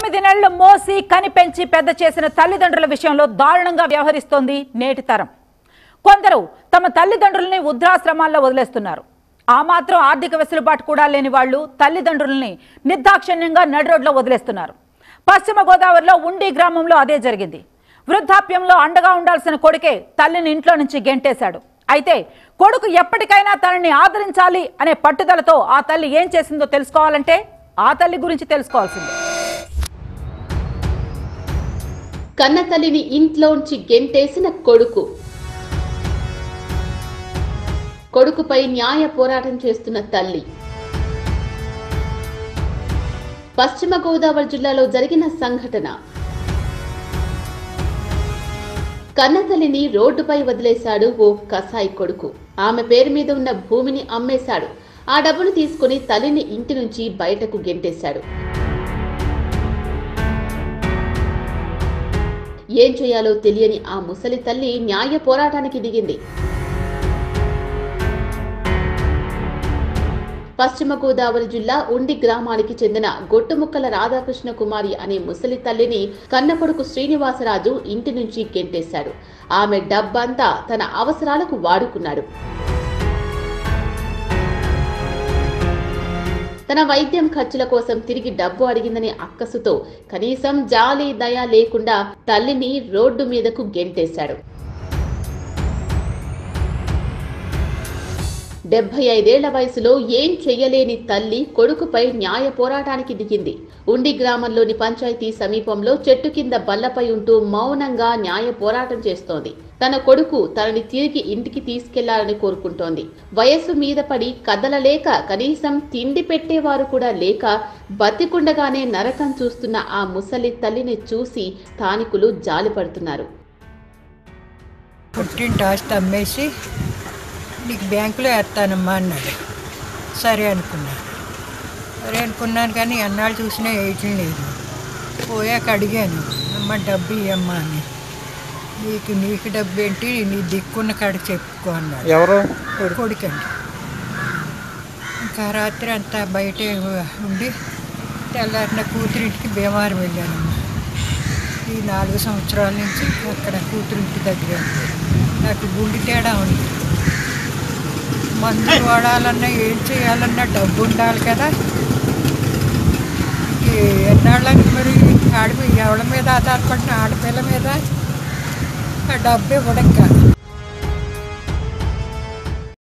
తొమ్మిది నెలలు మోసి కనిపెంచి పెద్ద చేసిన తల్లిదండ్రుల విషయంలో దారుణంగా వ్యవహరిస్తోంది నేటి తరం. కొందరు తమ తల్లిదండ్రుల్ని వృద్ధాశ్రమాల్లో వదిలేస్తున్నారు. ఆ మాత్రం ఆర్థిక వెసులుబాటు కూడా లేని వాళ్ళు తల్లిదండ్రుల్ని నిర్దాక్షిణ్యంగా నడిరోడ్లో వదిలేస్తున్నారు. పశ్చిమ గోదావరిలో ఉండి గ్రామంలో అదే జరిగింది. వృద్ధాప్యంలో అండగా ఉండాల్సిన కొడుకే తల్లిని ఇంట్లో నుంచి గెంటేశాడు. అయితే కొడుకు ఎప్పటికైనా తనని ఆదరించాలి అనే పట్టుదలతో ఆ తల్లి ఏం చేసిందో తెలుసుకోవాలంటే ఆ తల్లి గురించి తెలుసుకోవాల్సిందే. కన్నతల్లిని ఇంట్లోంచి గెంటేసిన కొడుకు. కొడుకుపై న్యాయ పోరాటం చేస్తున్న తల్లి. పశ్చిమ గోదావరి జిల్లాలో జరిగిన సంఘటన. కన్నతల్లిని రోడ్డుపై వదిలేశాడు ఓ కసాయి కొడుకు. ఆమె పేరు మీద ఉన్న భూమిని అమ్మేశాడు. ఆ డబ్బును తీసుకుని తల్లిని ఇంటి నుంచి బయటకు గెంటేశాడు. ఏం చేయాలో తెలియని ఆ ముసలి తల్లి న్యాయ పోరాటానికి దిగింది. పశ్చిమ గోదావరి జిల్లా ఉండి గ్రామానికి చెందిన గొట్టుముక్కల రాధాకృష్ణ కుమారి అనే ముసలి తల్లిని కన్నకొడుకు శ్రీనివాసరాజు ఇంటి నుంచి గెంటేశాడు. ఆమె డబ్బంతా తన అవసరాలకు వాడుకున్నాడు. తన వైద్యం ఖర్చుల కోసం తిరిగి డబ్బు అడిగిందని అక్కసుతో కనీసం జాలి దయ లేకుండా తల్లిని రోడ్డు మీదకు గెంటేశాడు. డెబ్బై ఐదేళ్ళ వయసులో ఏం చెయ్యలేని తల్లి కొడుకుపై న్యాయ పోరాటానికి దిగింది. ఉండి గ్రామంలోని పంచాయతీ సమీపంలో చెట్టు కింద బల్లపై ఉంటూ మౌనంగా న్యాయ పోరాటం చేస్తోంది. తన కొడుకు తనని తిరిగి ఇంటికి తీసుకెళ్ళాలని కోరుకుంటోంది. వయస్సు మీద పడి కదలలేక కనీసం తిండి పెట్టేవారు కూడా లేక బతికుండగానే నరకం చూస్తున్న ఆ ముసలి తల్లిని చూసి స్థానికులు జాలిపడుతున్నారు. పుట్టింటి ఆస్తి అమ్మేసి నీకు బ్యాంకులో వేస్తానమ్మా అన్నాడు. సరే అనుకున్నాను సరే అనుకున్నాను కానీ అన్నాళ్ళు చూసినా వేయటం లేదు. పోయాక అడిగాను అమ్మ డబ్బు ఇవ్వమ్మా అని. నీకు నీకు డబ్బు ఏంటి? నీ దిక్కున్న కాడ చెప్పుకో అన్నాడు. ఎవరు? కొడుకండి. ఇంకా రాత్రి అంతా బయటే ఉండి తెల్లారిన కూతురింటికి బీమారం వెళ్ళానమ్మా. ఈ నాలుగు సంవత్సరాల నుంచి అక్కడ కూతురింటి దగ్గర. నాకు గుండె తేడా ఉంది. మందులు వాడాలన్నా ఏం చేయాలన్నా డబ్బు ఉండాలి కదా. ఈ ఎన్నాళ్ళకి మరి ఆడపి ఎవరి మీద ఆధారపడిన ఆడపిల్ల మీద ఆ డబ్బు ఇవ్వడం కాదు.